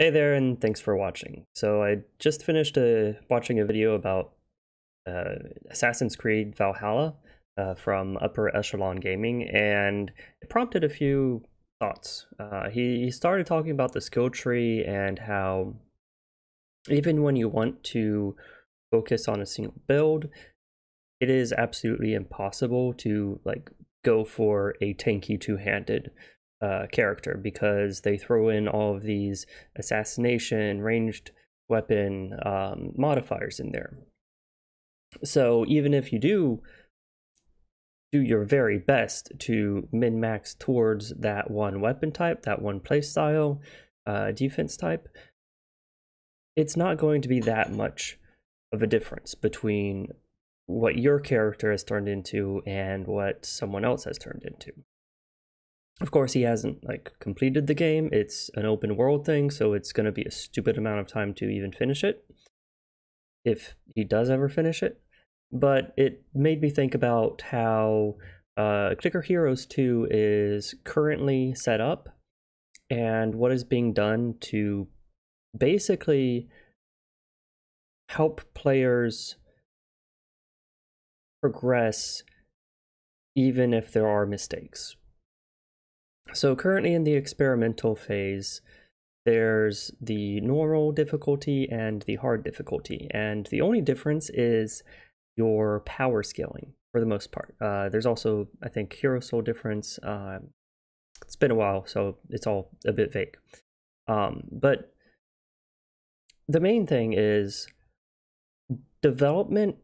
Hey there, and thanks for watching. So I just finished uh, watching a video about uh, Assassin's Creed Valhalla uh, from Upper Echelon Gaming, and it prompted a few thoughts. Uh, he, he started talking about the skill tree and how even when you want to focus on a single build, it is absolutely impossible to like go for a tanky two-handed uh, character because they throw in all of these assassination, ranged weapon um, modifiers in there. So even if you do do your very best to min max towards that one weapon type, that one playstyle, uh, defense type, it's not going to be that much of a difference between what your character has turned into and what someone else has turned into. Of course, he hasn't like completed the game. It's an open world thing, so it's going to be a stupid amount of time to even finish it. If he does ever finish it, but it made me think about how uh, Clicker Heroes 2 is currently set up and what is being done to basically help players progress even if there are mistakes. So currently in the experimental phase, there's the normal difficulty and the hard difficulty. And the only difference is your power scaling for the most part. Uh, there's also, I think, hero soul difference. Uh, it's been a while, so it's all a bit vague. Um, but the main thing is development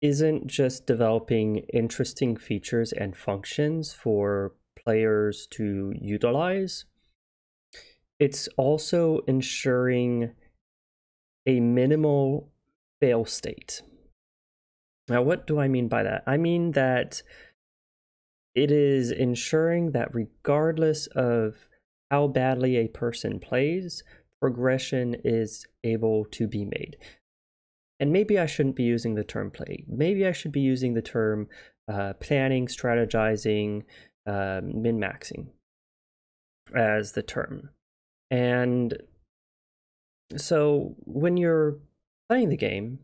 isn't just developing interesting features and functions for players to utilize. It's also ensuring a minimal fail state. Now, what do I mean by that? I mean that it is ensuring that regardless of how badly a person plays, progression is able to be made. And maybe I shouldn't be using the term play. Maybe I should be using the term uh, planning, strategizing, uh, min maxing as the term. And so when you're playing the game,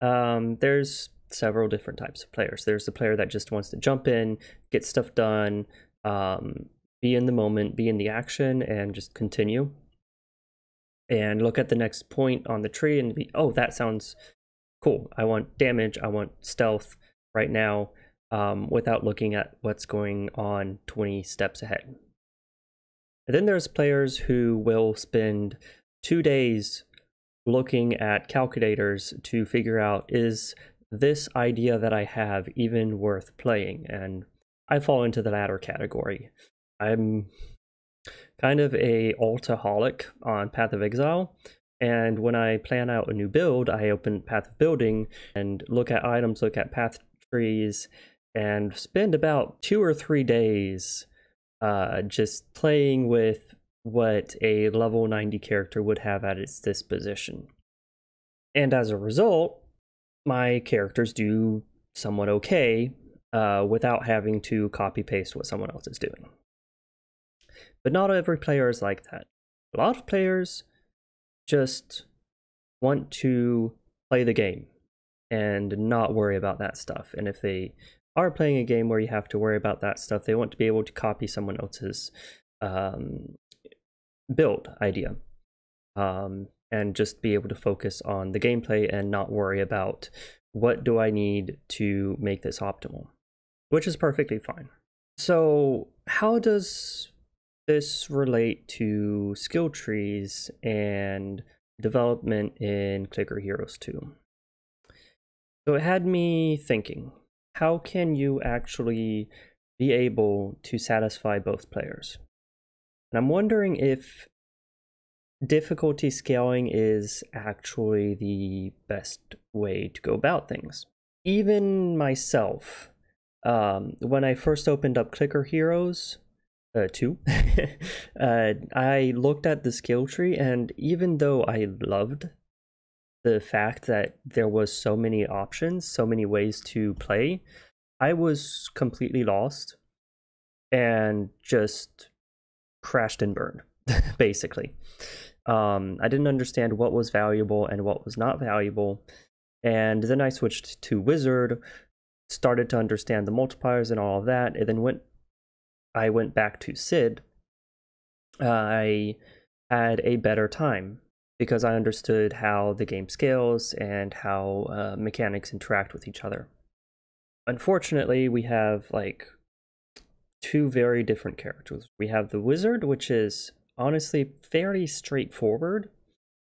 um, there's several different types of players. There's the player that just wants to jump in, get stuff done, um, be in the moment, be in the action, and just continue. And look at the next point on the tree and be, oh, that sounds cool. I want damage, I want stealth right now um, without looking at what's going on 20 steps ahead. And then there's players who will spend two days looking at calculators to figure out is this idea that I have even worth playing? And I fall into the latter category. I'm kind of a altaholic on Path of Exile. And when I plan out a new build, I open Path of Building and look at items, look at path trees, and spend about two or three days uh, just playing with what a level 90 character would have at its disposition. And as a result, my characters do somewhat okay uh, without having to copy paste what someone else is doing. But not every player is like that. A lot of players just want to play the game and not worry about that stuff. And if they are playing a game where you have to worry about that stuff, they want to be able to copy someone else's um, build idea um, and just be able to focus on the gameplay and not worry about what do I need to make this optimal, which is perfectly fine. So, how does this relate to skill trees and development in Clicker Heroes 2? So, it had me thinking how can you actually be able to satisfy both players? And I'm wondering if difficulty scaling is actually the best way to go about things. Even myself, um, when I first opened up Clicker Heroes uh, 2, uh, I looked at the skill tree, and even though I loved the fact that there was so many options, so many ways to play, I was completely lost and just crashed and burned basically. Um, I didn't understand what was valuable and what was not valuable. And then I switched to Wizard, started to understand the multipliers and all of that, and then went I went back to Sid. I had a better time because I understood how the game scales and how uh, mechanics interact with each other. Unfortunately, we have like two very different characters. We have the wizard, which is honestly fairly straightforward.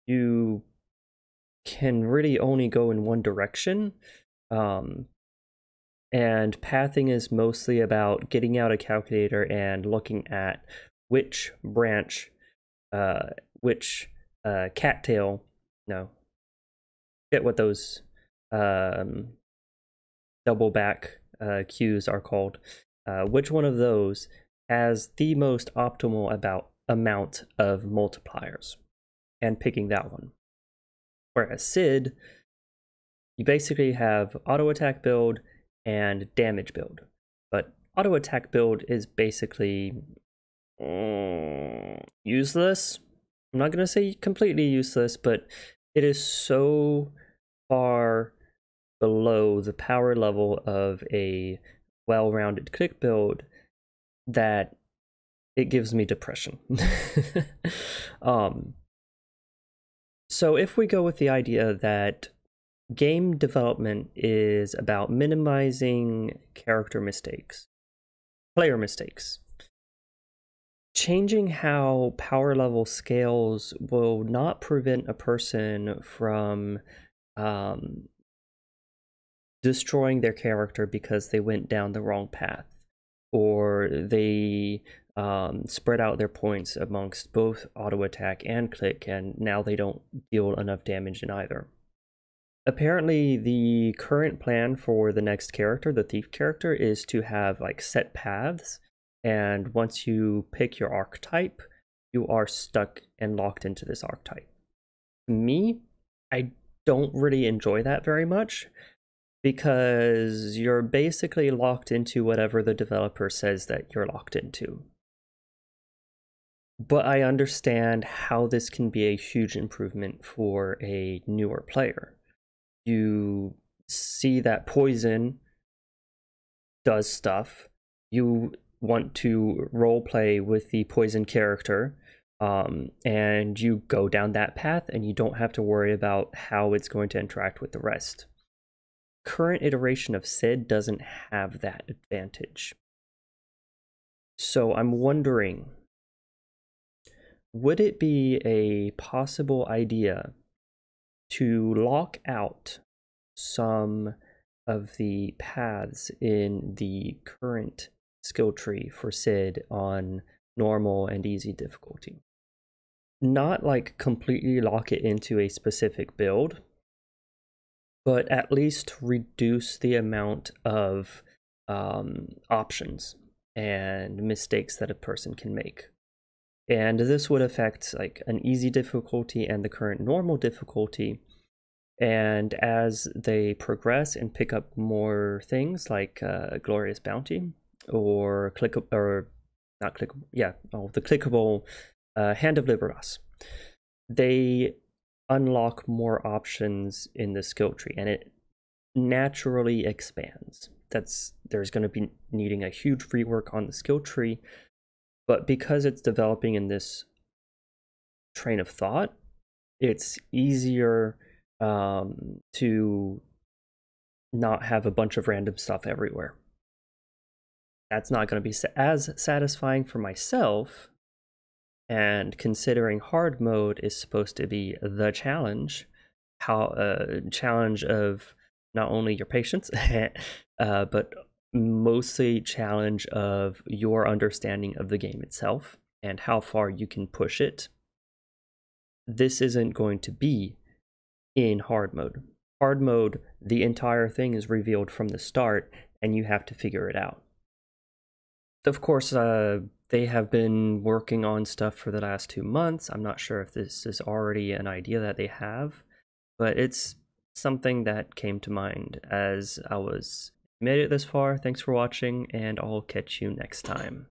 You can really only go in one direction. Um, and pathing is mostly about getting out a calculator and looking at which branch, uh, which uh, cattail, no, get what those um, double back uh, cues are called. Uh, which one of those has the most optimal about amount of multipliers and picking that one. Whereas Sid, you basically have auto attack build and damage build. But auto attack build is basically mm, useless. I'm not going to say completely useless, but it is so far below the power level of a well rounded click build that it gives me depression. um, so if we go with the idea that game development is about minimizing character mistakes, player mistakes, changing how power level scales will not prevent a person from um, destroying their character because they went down the wrong path or they um, spread out their points amongst both auto attack and click, and now they don't deal enough damage in either. Apparently, the current plan for the next character, the thief character, is to have like set paths, and once you pick your archetype, you are stuck and locked into this archetype. Me, I don't really enjoy that very much because you're basically locked into whatever the developer says that you're locked into. But I understand how this can be a huge improvement for a newer player. You see that poison does stuff. You want to role play with the poison character, um, and you go down that path, and you don't have to worry about how it's going to interact with the rest current iteration of Sid doesn't have that advantage. So I'm wondering, would it be a possible idea to lock out some of the paths in the current skill tree for Sid on normal and easy difficulty? Not like completely lock it into a specific build, but at least reduce the amount of um, options and mistakes that a person can make. And this would affect like an easy difficulty and the current normal difficulty. And as they progress and pick up more things like uh, Glorious Bounty or click or not clickable, yeah, oh, the clickable uh, Hand of Libertas, they unlock more options in the skill tree and it naturally expands. That's there's going to be needing a huge rework on the skill tree, but because it's developing in this train of thought, it's easier um, to not have a bunch of random stuff everywhere. That's not going to be as satisfying for myself and considering hard mode is supposed to be the challenge, how a uh, challenge of not only your patience, uh, but mostly challenge of your understanding of the game itself and how far you can push it. This isn't going to be in hard mode. Hard mode, the entire thing is revealed from the start and you have to figure it out. Of course, uh, they have been working on stuff for the last two months. I'm not sure if this is already an idea that they have, but it's something that came to mind as I was made it this far. Thanks for watching, and I'll catch you next time.